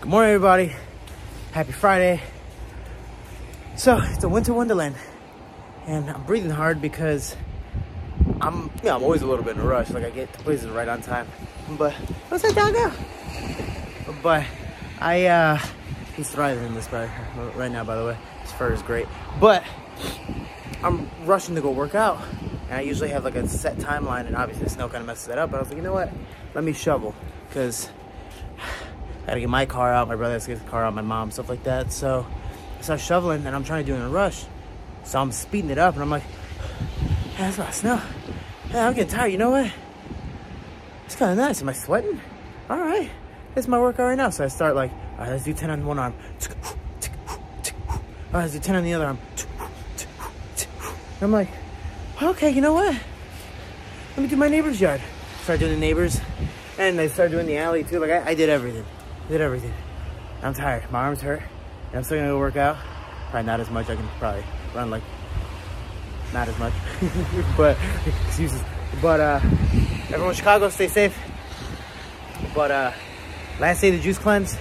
Good morning, everybody. Happy Friday. So it's a winter wonderland, and I'm breathing hard because I'm, yeah, I'm always a little bit in a rush. Like I get to places right on time. But what's that doggo? But I, uh, he's thriving in this right, right now. By the way, his fur is great. But I'm rushing to go work out, and I usually have like a set timeline, and obviously the snow kind of messes that up. But I was like, you know what? Let me shovel because gotta get my car out, my brother has to get the car out, my mom, stuff like that. So I start shoveling and I'm trying to do it in a rush. So I'm speeding it up and I'm like, hey, that's a lot of snow. Hey, I'm getting tired, you know what? It's kind of nice. Am I sweating? All right, it's my workout right now. So I start like, all right, let's do 10 on one arm. All right, let's do 10 on the other arm. I'm like, okay, you know what? Let me do my neighbor's yard. Start doing the neighbors and I started doing the alley too. Like I, I did everything did everything. I'm tired. My arms hurt. And I'm still gonna go work out. Probably not as much. I can probably run like not as much. but excuses. But uh everyone in Chicago, stay safe. But uh last day of the juice cleanse.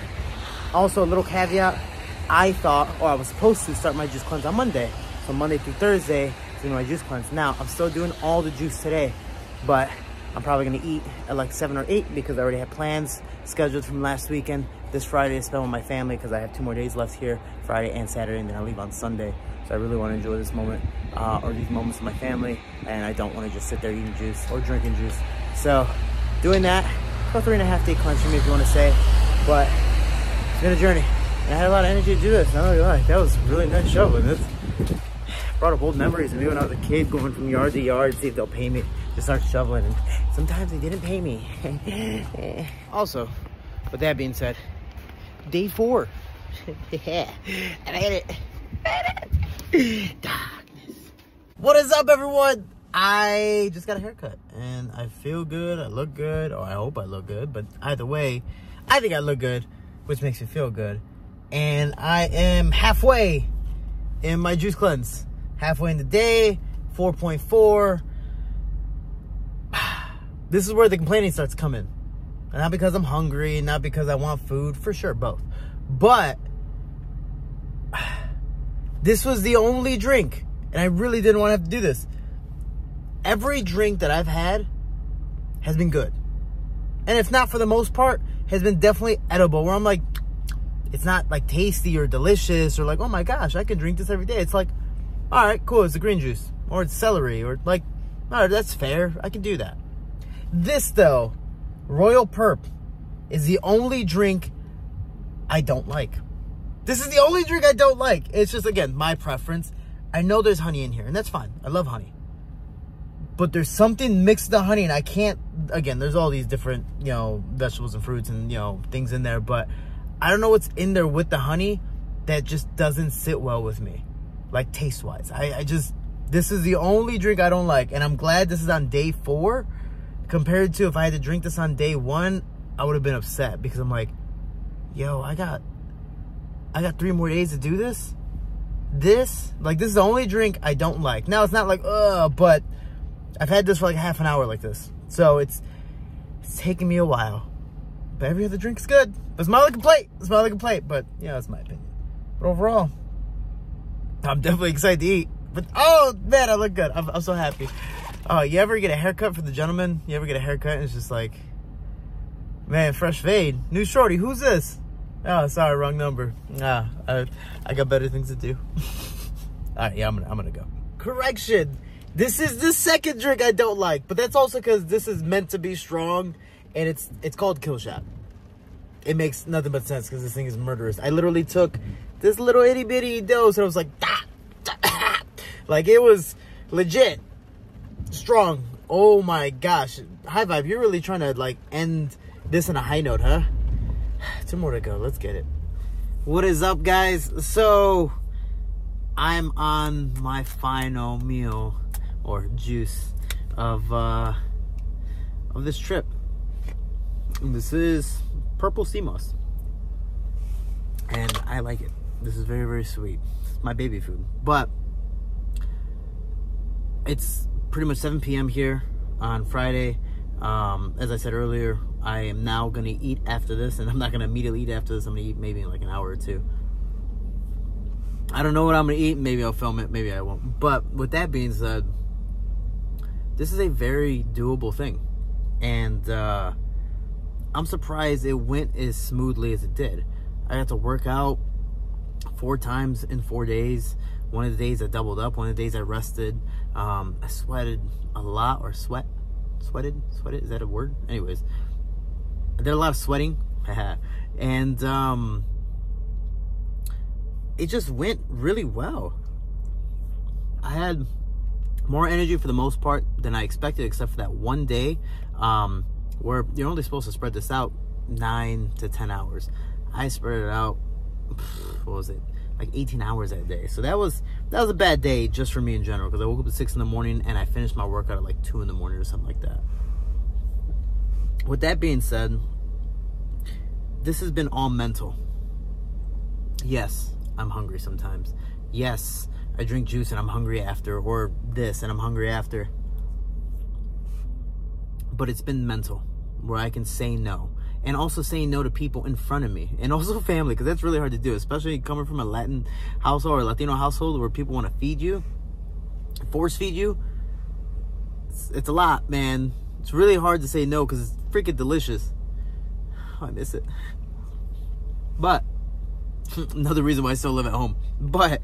Also a little caveat. I thought, or I was supposed to start my juice cleanse on Monday. So Monday through Thursday, doing my juice cleanse. Now I'm still doing all the juice today, but I'm probably gonna eat at like seven or eight because I already have plans scheduled from last weekend. This Friday to spend with my family because I have two more days left here, Friday and Saturday, and then I leave on Sunday. So I really wanna enjoy this moment uh, or these moments with my family, and I don't wanna just sit there eating juice or drinking juice. So doing that, about three and a half day cleanse for me if you wanna say, but it's been a journey. And I had a lot of energy to do this, not gonna. That was really nice show, but this brought up old memories of me when I was a kid going from yard to yard see if they'll pay me start shoveling. And sometimes they didn't pay me. also, with that being said, day four. yeah, I it. Darkness. What is up, everyone? I just got a haircut and I feel good. I look good, or I hope I look good. But either way, I think I look good, which makes me feel good. And I am halfway in my juice cleanse. Halfway in the day, 4.4. This is where the complaining starts coming. Not because I'm hungry, not because I want food, for sure, both. But this was the only drink, and I really didn't want to have to do this. Every drink that I've had has been good. And if not for the most part, has been definitely edible. Where I'm like, it's not like tasty or delicious or like, oh my gosh, I can drink this every day. It's like, all right, cool, it's a green juice or it's celery or like, all right, that's fair. I can do that. This though, Royal Perp is the only drink I don't like. This is the only drink I don't like. It's just, again, my preference. I know there's honey in here, and that's fine. I love honey. But there's something mixed with the honey, and I can't, again, there's all these different, you know, vegetables and fruits and, you know, things in there, but I don't know what's in there with the honey that just doesn't sit well with me. Like, taste-wise. I, I just, this is the only drink I don't like, and I'm glad this is on day four, compared to if I had to drink this on day one, I would have been upset because I'm like, yo, I got, I got three more days to do this. This, like, this is the only drink I don't like. Now it's not like, ugh, but I've had this for like half an hour like this. So it's, it's taking me a while. But every other drink is good. But it's my only complaint. It's my only complaint. But, yeah, that's my opinion. But overall, I'm definitely excited to eat. But, oh, man, I look good. I'm, I'm so happy. Oh, you ever get a haircut for the gentleman? You ever get a haircut and it's just like, man, fresh fade. New shorty, who's this? Oh, sorry, wrong number. Ah, I, I got better things to do. All right, yeah, I'm gonna, I'm gonna go. Correction. This is the second drink I don't like, but that's also because this is meant to be strong, and it's it's called Kill Shot. It makes nothing but sense because this thing is murderous. I literally took this little itty bitty dose, and I was like, like it was legit strong. Oh my gosh. Hi-Vibe, you're really trying to like end this on a high note, huh? Two more to go. Let's get it. What is up, guys? So, I'm on my final meal or juice of uh, of this trip. And this is purple sea moss, and I like it. This is very very sweet. It's my baby food, but it's pretty much 7 p.m. here on Friday. Um, as I said earlier, I am now gonna eat after this, and I'm not gonna immediately eat after this. I'm gonna eat maybe in like an hour or two. I don't know what I'm gonna eat. Maybe I'll film it. Maybe I won't. But with that being said, this is a very doable thing, and uh, I'm surprised it went as smoothly as it did. I had to work out four times in four days. One of the days I doubled up. One of the days I rested. Um, I sweated a lot, or sweat, sweated, sweated. Is that a word? Anyways, I did a lot of sweating, and um, it just went really well. I had more energy for the most part than I expected, except for that one day um, where you're only supposed to spread this out nine to ten hours. I spread it out. What was it? Like 18 hours that day. So that was that was a bad day just for me in general because I woke up at six in the morning and I finished my workout at like two in the morning or something like that. With that being said, this has been all mental. Yes, I'm hungry sometimes. Yes, I drink juice and I'm hungry after, or this and I'm hungry after. But it's been mental, where I can say no. And also saying no to people in front of me. And also family, because that's really hard to do, especially coming from a Latin household or Latino household where people want to feed you, force feed you. It's, it's a lot, man. It's really hard to say no because it's freaking delicious. Oh, I miss it. But another reason why I still live at home. But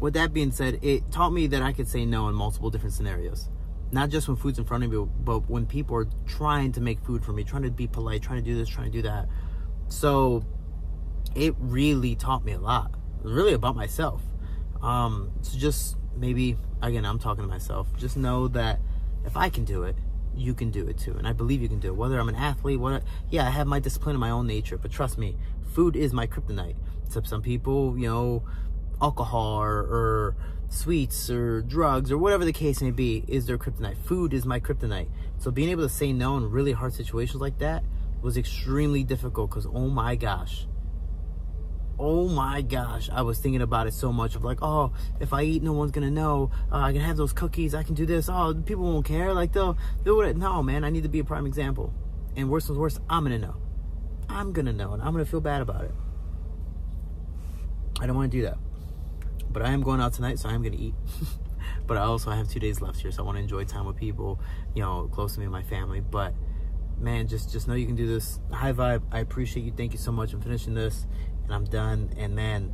with that being said, it taught me that I could say no in multiple different scenarios. Not just when food's in front of me, but when people are trying to make food for me, trying to be polite, trying to do this, trying to do that. So it really taught me a lot. Really about myself. Um, so just maybe again, I'm talking to myself. Just know that if I can do it, you can do it too. And I believe you can do it. Whether I'm an athlete, what yeah, I have my discipline in my own nature, but trust me, food is my kryptonite. Except some people, you know, alcohol or, or, sweets or drugs or whatever the case may be is their kryptonite. Food is my kryptonite. So being able to say no in really hard situations like that was extremely difficult because oh my gosh. Oh my gosh, I was thinking about it so much of like, oh, if I eat, no one's gonna know. Uh, I can have those cookies. I can do this. Oh, people won't care. Like they'll, they'll. No, man, I need to be a prime example. And worst comes worst, I'm gonna know. I'm gonna know, and I'm gonna feel bad about it. I don't want to do that. But I am going out tonight, so I am gonna eat. but I also have two days left here, so I want to enjoy time with people, you know, close to me and my family. But man, just just know you can do this. Hi-Vibe. I appreciate you. Thank you so much. I'm finishing this, and I'm done. And man,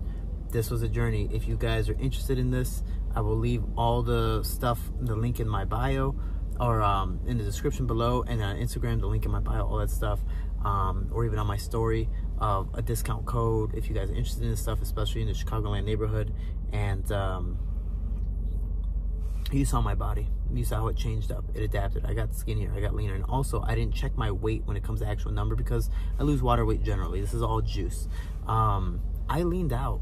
this was a journey. If you guys are interested in this, I will leave all the stuff, the link in my bio, or um, in the description below, and on Instagram, the link in my bio, all that stuff um, or even on my story of a discount code if you guys are interested in this stuff, especially in the Chicagoland neighborhood. And um, you saw my body. You saw how it changed up. It adapted. I got skinnier. I got leaner. And also, I didn't check my weight when it comes to actual number because I lose water weight generally. This is all juice. Um, I leaned out.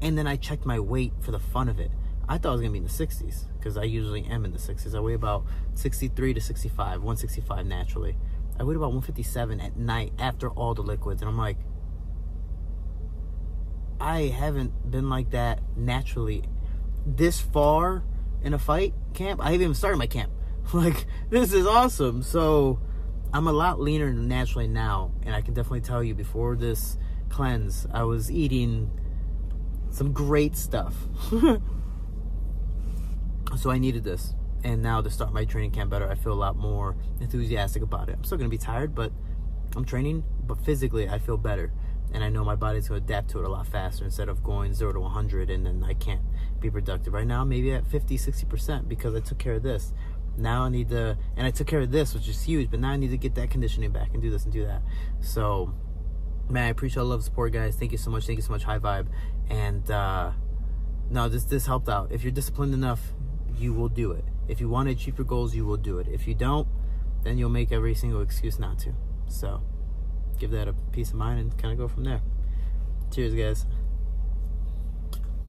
And then I checked my weight for the fun of it. I thought I was going to be in the 60s because I usually am in the 60s. I weigh about 63 to 65, 165 naturally. I weighed about 157 at night after all the liquids. And I'm like, I haven't been like that naturally this far in a fight camp. I haven't even started my camp. Like, this is awesome. So, I'm a lot leaner naturally now. And I can definitely tell you before this cleanse, I was eating some great stuff. so, I needed this and now to start my training camp better, I feel a lot more enthusiastic about it. I'm still gonna be tired, but I'm training, but physically I feel better. And I know my body's gonna adapt to it a lot faster instead of going zero to 100 and then I can't be productive. Right now, maybe at 50, 60% because I took care of this. Now I need to, and I took care of this, which is huge, but now I need to get that conditioning back and do this and do that. So, man, I appreciate all the love support, guys. Thank you so much. Thank you so much, Hi-Vibe. And, uh, no, this, this helped out. If you're disciplined enough, you will do it. If you want to achieve your goals, you will do it. If you don't, then you'll make every single excuse not to. So give that a peace of mind and kind of go from there. Cheers, guys.